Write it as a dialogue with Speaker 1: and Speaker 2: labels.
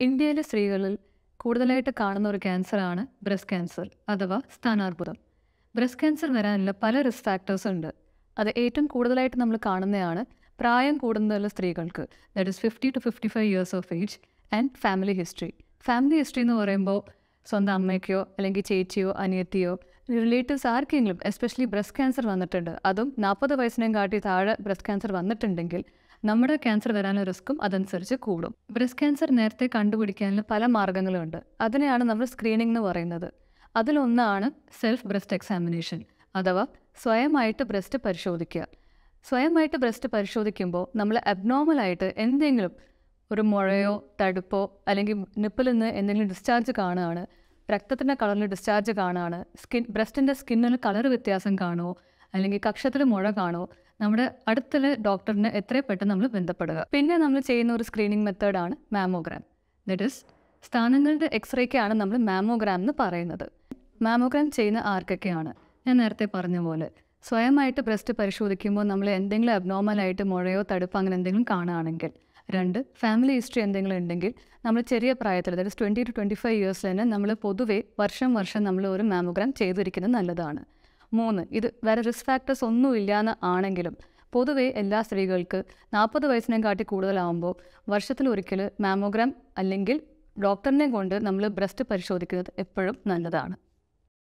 Speaker 1: ഇന്ത്യയിലെ സ്ത്രീകളിൽ കൂടുതലായിട്ട് കാണുന്ന ഒരു ക്യാൻസറാണ് ബ്രസ്റ്റ് ക്യാൻസർ അഥവാ സ്ഥാനാർബുദം. ബ്രസ്റ്റ് ക്യാൻസർ വരാനുള്ള പല റിസ്ക് ഫാക്ടേഴ്സ് ഉണ്ട്. അത് ഏറ്റവും കൂടുതലായിട്ട് നമ്മൾ കാണുന്നതാണ് പ്രായം കൂടുന്നതുള്ള സ്ത്രീകൾക്ക്. That is fifty two fifty five years of age and family history family history എന്ന് പറയുമ്പോൾ സ്വന്തം അമ്മയ്ക്കോ അല്ലെങ്കിൽ ചേച്ചിയോ അനിയത്തിയോ റിലേറ്റീവ്സ് ആർക്കെങ്കിലും എസ്പെഷ്യലി ബ്രസ്റ്റ് ക്യാൻസർ വന്നിട്ടുണ്ട്. അതും നാൽപ്പത് വയസ്സിനെയും കാട്ടി താഴെ ബ്രസ്റ്റ് ക്യാൻസർ വന്നിട്ടുണ്ടെങ്കിൽ നമ്മുടെ ക്യാൻസർ വരാനുള്ള റിസ്ക്കും അതനുസരിച്ച് കൂടും. ബ്രസ്റ്റ് ക്യാൻസർ നേരത്തെ കണ്ടുപിടിക്കാനുള്ള പല മാർഗങ്ങളുണ്ട് അതിനെയാണ് നമ്മൾ സ്ക്രീനിംഗ് എന്ന് പറയുന്നത്. അതിലൊന്നാണ് സെൽഫ് ബ്രസ്റ്റ് എക്സാമിനേഷൻ അഥവാ സ്വയമായിട്ട് ബ്രസ്റ്റ് പരിശോധിക്കുക. സ്വയമായിട്ട് ബ്രസ്റ്റ് പരിശോധിക്കുമ്പോൾ നമ്മൾ അബ്നോർമലായിട്ട് എന്തെങ്കിലും ഒരു മുഴയോ തടുപ്പോ അല്ലെങ്കിൽ നിപ്പിൽ നിന്ന് എന്തെങ്കിലും ഡിസ്ചാർജ് കാണുകയാണ് രക്തത്തിന്റെ കളറിൽ ഡിസ്ചാർജ് കാണുകയാണ് സ്കിൻ ബ്രസ്റ്റിന്റെ സ്കിന്നിന് കളർ വ്യത്യാസം കാണുമോ അല്ലെങ്കിൽ കക്ഷത്തിൽ മുഴ കാണുമോ നമ്മുടെ അടുത്തുള്ള ഡോക്ടറിനെ എത്രയും പെട്ടെന്ന് നമ്മൾ ബന്ധപ്പെടുക. പിന്നെ നമ്മൾ ചെയ്യുന്ന ഒരു സ്ക്രീനിങ് മെത്തേഡാണ് മാമോഗ്രാം ദറ്റ് ഇസ് സ്ഥാനങ്ങളുടെ എക്സ്റേക്കാണ് നമ്മൾ മാമോഗ്രാം എന്ന് പറയുന്നത്. മാമോഗ്രാം ചെയ്യുന്ന ആർക്കൊക്കെയാണ്? ഞാൻ നേരത്തെ പറഞ്ഞ പോലെ സ്വയമായിട്ട് ബ്രസ്റ്റ് പരിശോധിക്കുമ്പോൾ നമ്മൾ എന്തെങ്കിലും അബ്നോർമലായിട്ട് മുഴയോ തടുപ്പോ അങ്ങനെ എന്തെങ്കിലും കാണുകയാണെങ്കിൽ രണ്ട് ഫാമിലി ഹിസ്റ്ററി എന്തെങ്കിലും ഉണ്ടെങ്കിൽ നമ്മൾ ചെറിയ പ്രായത്തിൽ അതായത് ട്വന്റി ടു ട്വന്റി ഫൈവ് ഇയേഴ്സിൽ തന്നെ നമ്മൾ പൊതുവേ വർഷം വർഷം നമ്മൾ ഒരു മാമോഗ്രാം ചെയ്തിരിക്കുന്നത് നല്ലതാണ്. മൂന്ന്. ഇത് വേറെ റിസ്ക് ഫാക്ടേഴ്സ് ഒന്നും ഇല്ലാന്ന് ആണെങ്കിലും പൊതുവേ എല്ലാ സ്ത്രീകൾക്ക് നാൽപ്പത് വയസ്സിനെ കാട്ടി കൂടുതലാവുമ്പോൾ വർഷത്തിൽ ഒരിക്കൽ മാമോഗ്രാം അല്ലെങ്കിൽ ഡോക്ടറിനെ കൊണ്ട് നമ്മൾ ബ്രസ്റ്റ് പരിശോധിക്കുന്നത് എപ്പോഴും നല്ലതാണ്.